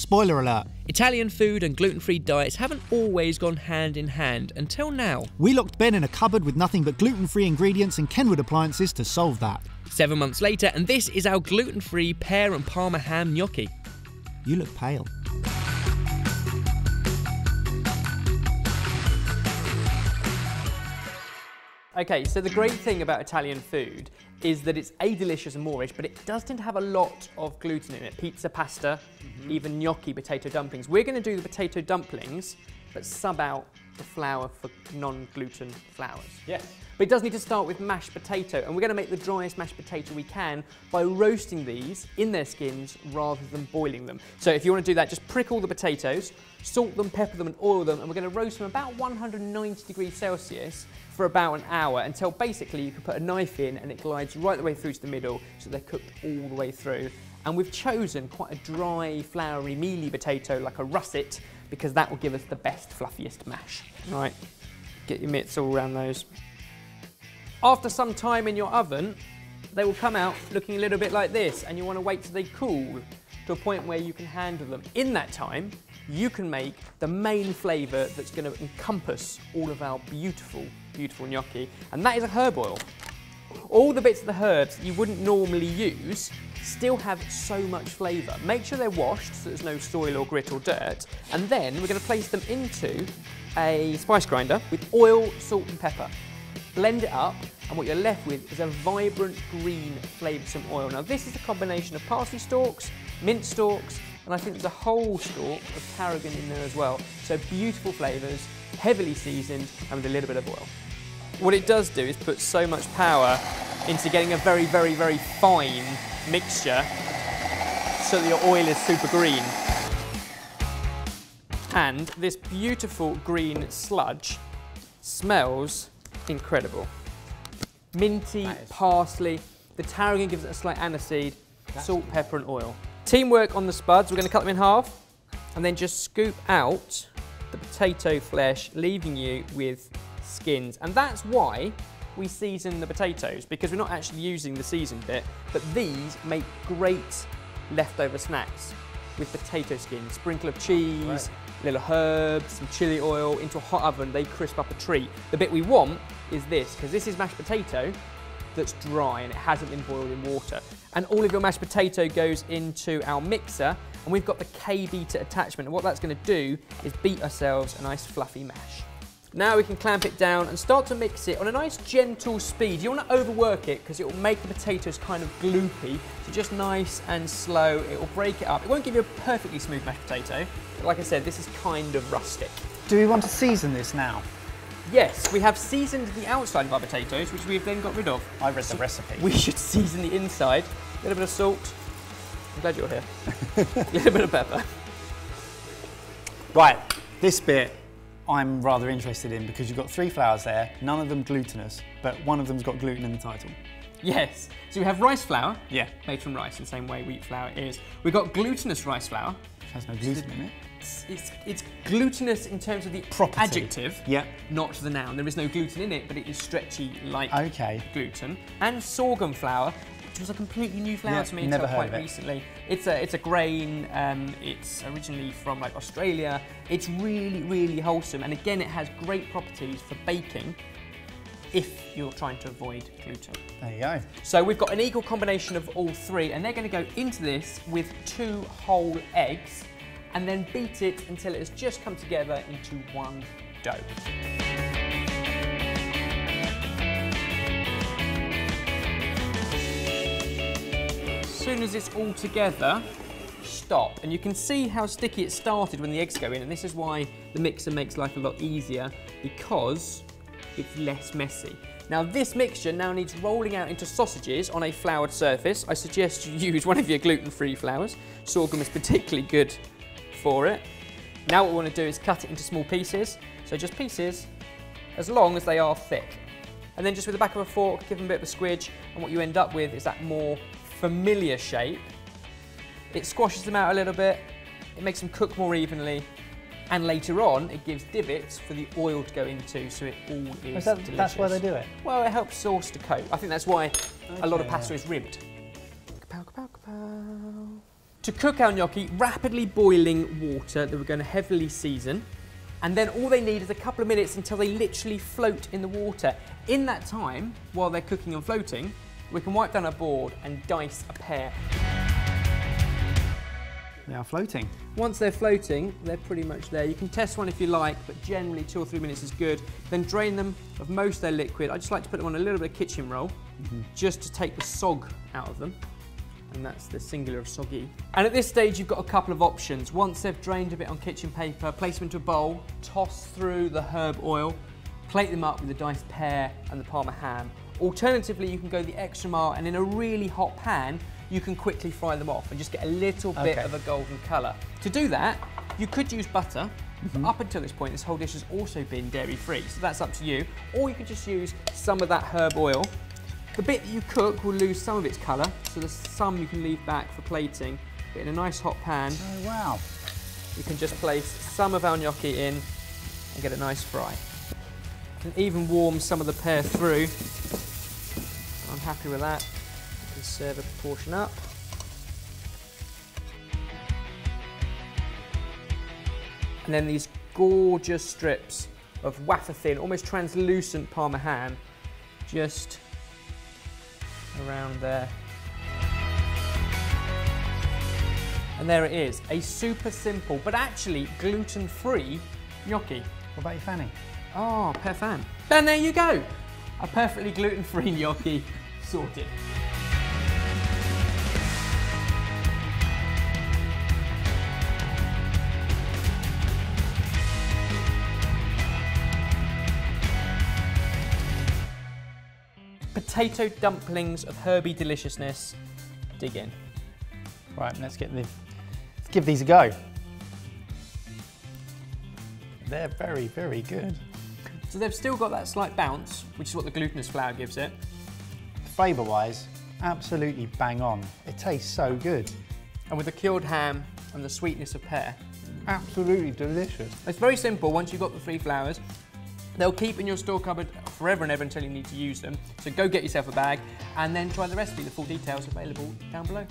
Spoiler alert. Italian food and gluten free diets haven't always gone hand in hand until now. We locked Ben in a cupboard with nothing but gluten free ingredients and Kenwood appliances to solve that. Seven months later, and this is our gluten free pear and parma ham gnocchi. You look pale. Okay, so the great thing about Italian food is that it's A, delicious and moreish, but it does tend to have a lot of gluten in it. Pizza, pasta, Mm-hmm. even gnocchi, potato dumplings. We're going to do the potato dumplings, but sub out the flour for non-gluten flours. Yes. But it does need to start with mashed potato, and we're to make the driest mashed potato we can by roasting these in their skins rather than boiling them. So if you want to do that, just prick all the potatoes, salt them, pepper them, and oil them, and we're going to roast them about 190 degrees Celsius for about an hour until basically you can put a knife in and it glides right the way through to the middle, so they're cooked all the way through. And we've chosen quite a dry, floury, mealy potato like a russet because that will give us the best, fluffiest mash. Right, get your mitts all around those. After some time in your oven, they will come out looking a little bit like this, and you want to wait till they cool to a point where you can handle them. In that time, you can make the main flavour that's going to encompass all of our beautiful, beautiful gnocchi, and that is a herb oil. All the bits of the herbs you wouldn't normally use still have so much flavour. Make sure they're washed so there's no soil or grit or dirt, and then we're going to place them into a spice grinder with oil, salt, and pepper blend it up, and what you're left with is a vibrant green flavoursome oil. Now, this is a combination of parsley stalks, mint stalks, and I think there's a whole stalk of tarragon in there as well. So beautiful flavours, heavily seasoned, and with a little bit of oil. What it does do is put so much power into getting a very, very, very fine mixture so that your oil is super green. And this beautiful green sludge smells incredible. Minty, parsley, the tarragon gives it a slight aniseed, salt, pepper and oil. Teamwork on the spuds, we're going to cut them in half and then just scoop out the potato flesh, leaving you with skins. And that's why we season the potatoes, because we're not actually using the seasoned bit, but these make great leftover snacks with potato skins. Sprinkle of cheese, little herbs, some chili oil into a hot oven, they crisp up a treat. The bit we want is this, because this is mashed potato that's dry and it hasn't been boiled in water. And all of your mashed potato goes into our mixer and we've got the K-beater attachment. And what that's gonna do is beat ourselves a nice fluffy mash. Now we can clamp it down and start to mix it on a nice gentle speed. You don't want to overwork it because it will make the potatoes kind of gloopy. So just nice and slow, it will break it up. It won't give you a perfectly smooth mashed potato, but like I said, this is kind of rustic. Do we want to season this now? Yes, we have seasoned the outside of our potatoes, which we have then got rid of. I read the recipe. We should season the inside. A little bit of salt. I'm glad you're here. A little bit of pepper. Right, this bit I'm rather interested in because you've got three flours there, none of them glutinous, but one of them's got gluten in the title. Yes. So we have rice flour, Yeah, made from rice, the same way wheat flour is. We've got glutinous rice flour. Has no gluten in it. It's, it's, it's glutinous in terms of the Property. adjective, Yeah. not the noun. There is no gluten in it, but it is stretchy like Okay. gluten. And sorghum flour, which was a completely new flour Yeah, to me never until quite it. recently. It's a it's a grain. Um, it's originally from like Australia. It's really really wholesome, and again, it has great properties for baking. If you're trying to avoid gluten. There you go. So we've got an equal combination of all three, and they're going to go into this with two whole eggs, and then beat it until it has just come together into one dough. As soon as it's all together, stop. And you can see how sticky it started when the eggs go in, and this is why the mixer makes life a lot easier, because it's less messy. Now this mixture now needs rolling out into sausages on a floured surface. I suggest you use one of your gluten-free flours. Sorghum is particularly good for it. Now what we want to do is cut it into small pieces. So just pieces as long as they are thick. And then just with the back of a fork, give them a bit of a squidge, and what you end up with is that more familiar shape. It squashes them out a little bit, it makes them cook more evenly, and later on it gives divots for the oil to go into, so it all is Is that, delicious. that's why they do it? Well, it helps sauce to coat. I think that's why a lot of Okay, pasta yeah. is ribbed. Kapow, kapow, kapow. To cook our gnocchi, rapidly boiling water that we're going to heavily season. And then all they need is a couple of minutes until they literally float in the water. In that time, while they're cooking and floating, we can wipe down our board and dice a pear. They are floating. Once they're floating, they're pretty much there. You can test one if you like, but generally two or three minutes is good. Then drain them of most of their liquid. I just like to put them on a little bit of kitchen roll, mm -hmm. just to take the sog out of them. And that's the singular of soggy. And at this stage, you've got a couple of options. Once they've drained a bit on kitchen paper, place them into a bowl, toss through the herb oil, plate them up with the diced pear and the parma ham. Alternatively, you can go the extra mile and in a really hot pan, you can quickly fry them off and just get a little bit okay. of a golden colour. To do that, you could use butter. Mm -hmm. Up until this point, this whole dish has also been dairy-free, so that's up to you. Or you could just use some of that herb oil. The bit that you cook will lose some of its colour, so there's some you can leave back for plating. But in a nice hot pan, oh, wow. you can just place some of our gnocchi in and get a nice fry. You can even warm some of the pear through. I'm happy with that can serve a proportion up. And then these gorgeous strips of wafer thin, almost translucent Parma ham, just around there. And there it is, a super simple, but actually gluten-free gnocchi. What about your fanny? Ah, oh, per fan. And there you go. A perfectly gluten-free gnocchi sorted. potato dumplings of herby deliciousness. Dig in. Right, let's get the, let's give these a go. They're very, very good. So they've still got that slight bounce, which is what the glutinous flour gives it. Flavour-wise, absolutely bang on. It tastes so good. And with the cured ham and the sweetness of pear. Absolutely delicious. It's very simple once you've got the three flours. They'll keep in your store cupboard forever and ever until you need to use them. So go get yourself a bag and then try the recipe. The full details available down below.